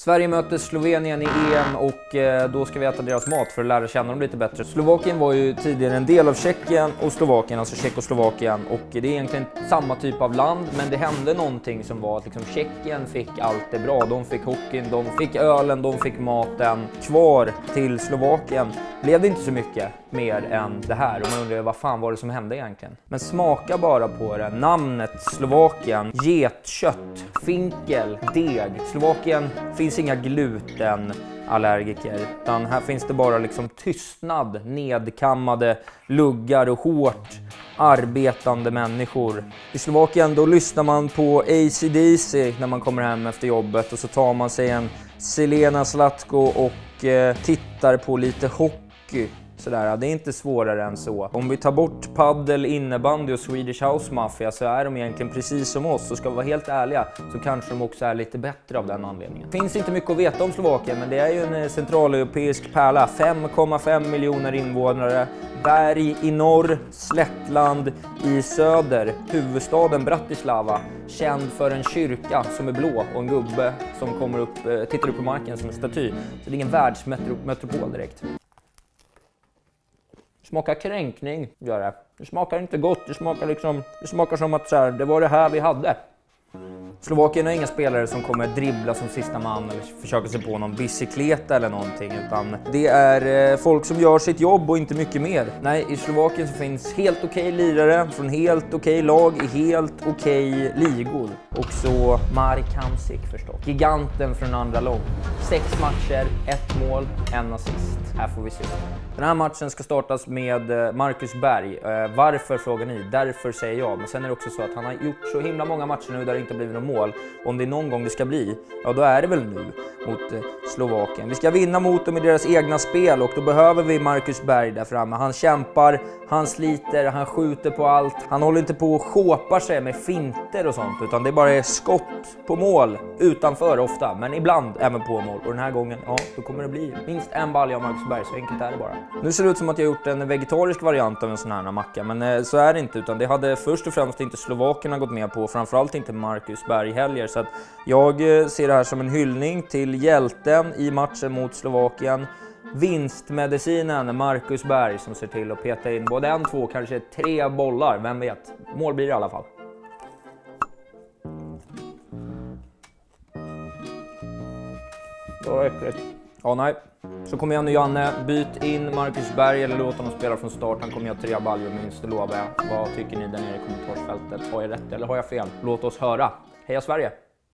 Sverige möter Slovenien i EM och eh, då ska vi äta deras mat för att lära känna dem lite bättre. Slovakien var ju tidigare en del av Tjeckien och Slovakien, alltså Tjeckoslovakien. Och det är egentligen samma typ av land, men det hände någonting som var att liksom Tjeckien fick allt det bra. De fick hockeyn, de fick ölen, de fick maten. Kvar till Slovakien blev det inte så mycket mer än det här. Och man undrar vad fan var det som hände egentligen? Men smaka bara på det. Namnet Slovakien, getkött, finkel, deg. Slovakien finns finns inga glutenallergiker, utan här finns det bara liksom tystnad, nedkammade luggar och hårt arbetande människor. I Slovakien då lyssnar man på AC/DC när man kommer hem efter jobbet och så tar man sig en Selena Slatko och eh, tittar på lite hockey Sådär, det är inte svårare än så. Om vi tar bort paddel, innebandy och Swedish House Mafia så är de egentligen precis som oss. Och ska vi vara helt ärliga så kanske de också är lite bättre av den anledningen. Det finns inte mycket att veta om Slovakien, men det är ju en eh, centraleuropeisk pärla. 5,5 miljoner invånare, berg i norr, slättland i söder. Huvudstaden Bratislava, känd för en kyrka som är blå och en gubbe som kommer upp, eh, tittar upp på marken som en staty. Så det är ingen världsmetropol direkt. Smakar kränkning, gör det. Det smakar inte gott, det smakar liksom, det smakar som att så här, det var det här vi hade. Slovakien har inga spelare som kommer dribbla som sista man eller försöka sig på någon bicykleta eller någonting, utan det är eh, folk som gör sitt jobb och inte mycket mer. Nej, i Slovakien så finns helt okej okay lirare från helt okej okay lag i helt okej okay ligor. Och så Marek Hamsik förstås. Giganten från andra lång. Sex matcher, ett mål, en assist. Här får vi se. Den här matchen ska startas med eh, Marcus Berg. Eh, varför frågar ni? Därför säger jag. Men sen är det också så att han har gjort så himla många matcher nu där det inte blivit något mål. Om det är någon gång det ska bli, ja då är det väl nu mot eh, Slovakien. Vi ska vinna mot dem i deras egna spel och då behöver vi Marcus Berg där framme. Han kämpar, han sliter, han skjuter på allt. Han håller inte på och sjåpar sig med finter och sånt, utan det bara är skott på mål utanför ofta, men ibland även på mål. Och den här gången, ja, då kommer det bli minst en balja av Marcus Berg, så enkelt är det bara. Nu ser det ut som att jag gjort en vegetarisk variant av en sån här macka, men eh, så är det inte, utan det hade först och främst inte Slovakerna gått med på, framförallt inte Marcus Berg heller, så jag eh, ser det här som en hyllning till hjälten i matchen mot Slovakien. Vinstmedicinen Marcus Berg som ser till att peta in både en, två, kanske tre bollar, vem vet? Mål blir det i alla fall. Vad äckligt. Ja, nej. Så kommer jag nu Janne, byt in Marcus Berg eller låt honom spela från start. Han kommer göra tre baljor minst, det lovar jag. Vad tycker ni där nere i kommentarsfältet? Har jag rätt eller har jag fel? Låt oss höra. Heja Sverige!